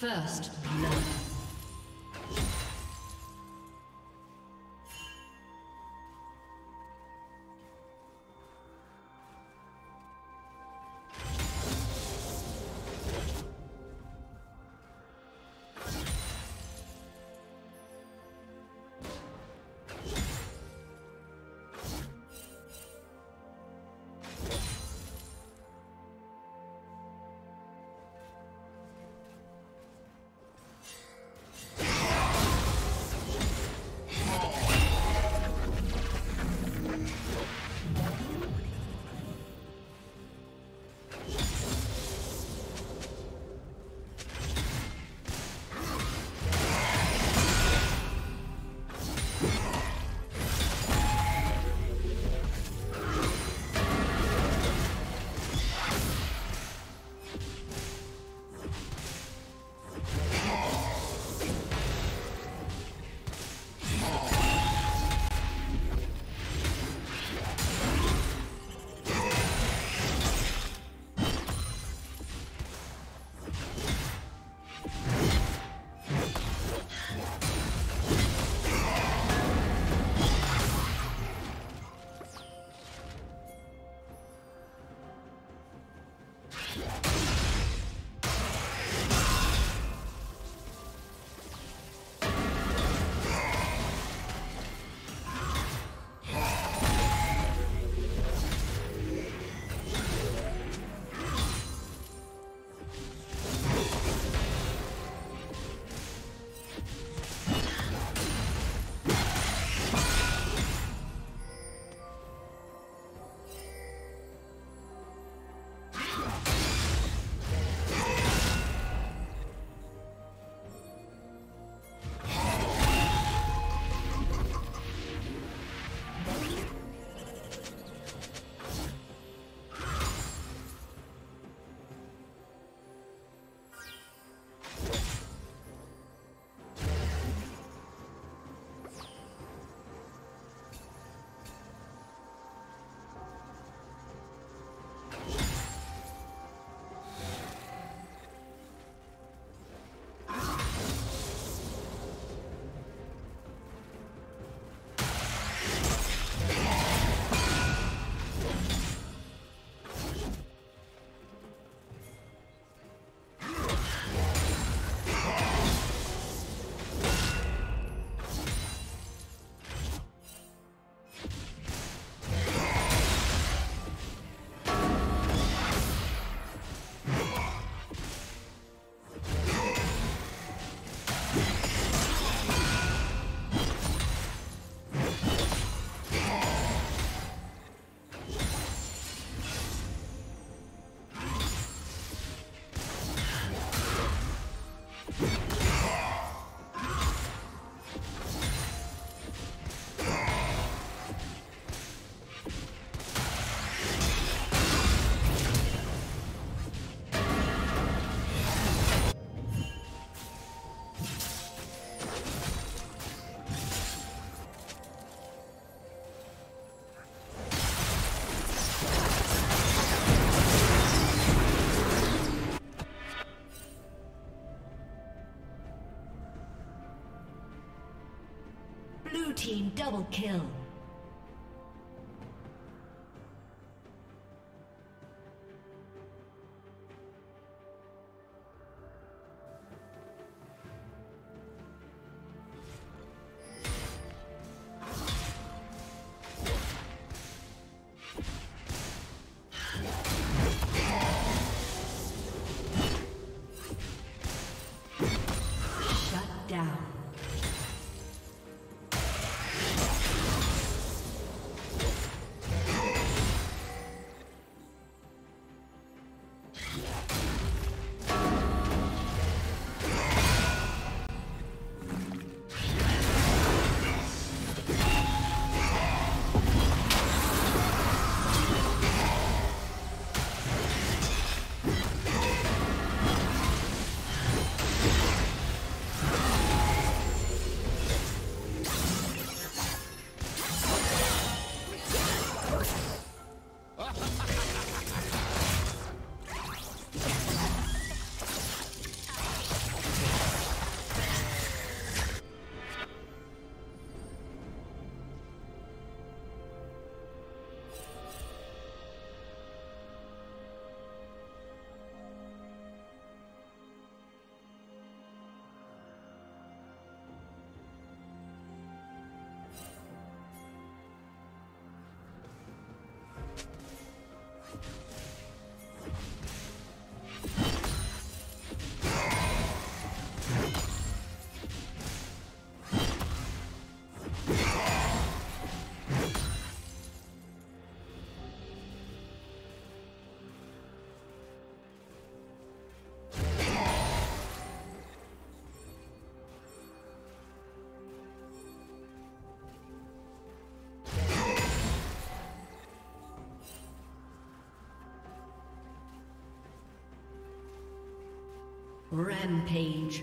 First blood. Team double kill. Rampage.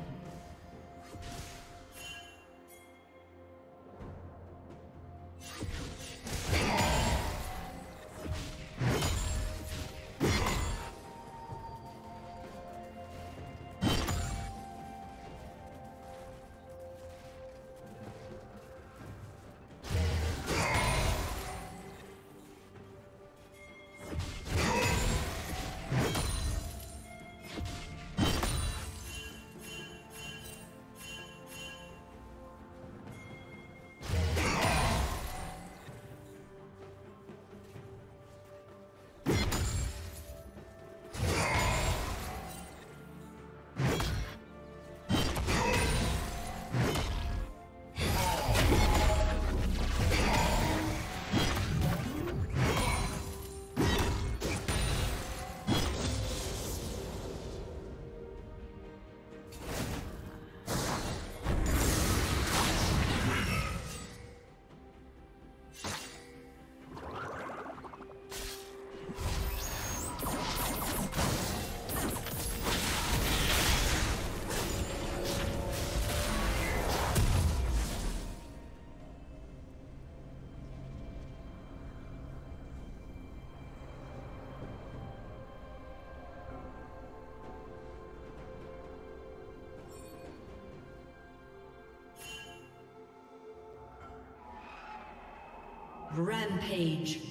Rampage.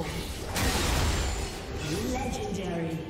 double. Legendary.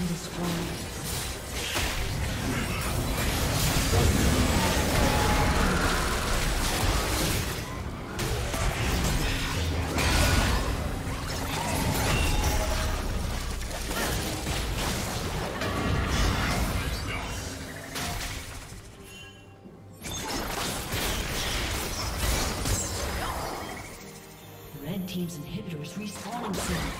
Been destroyed. Red Team's inhibitor is respawning soon.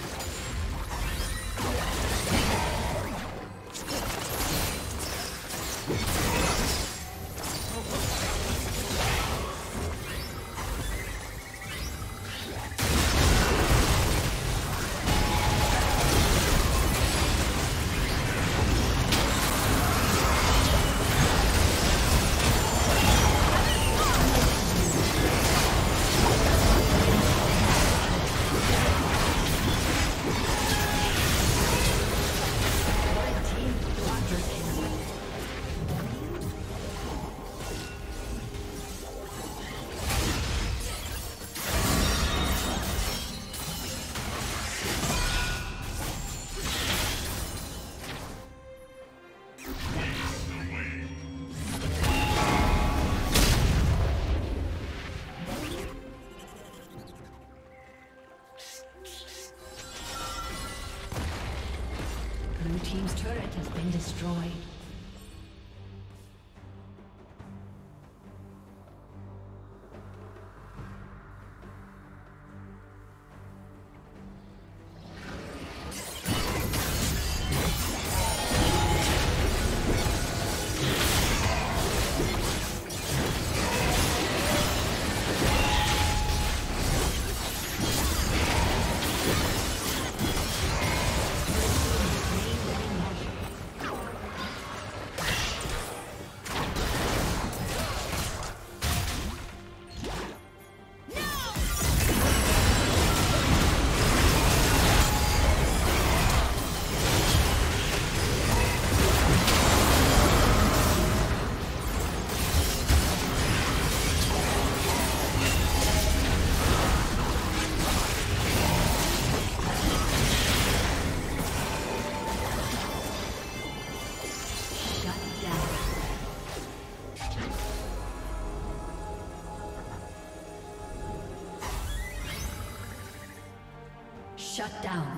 Shut down.